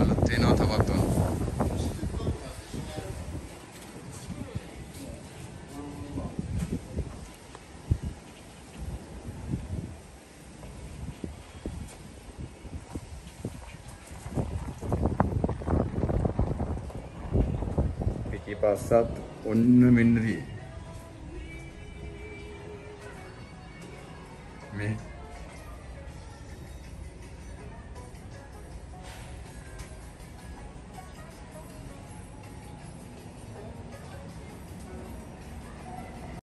అలత్తేనో తవత్తనో పికిపసత్ ఒన్న మెన్నది మే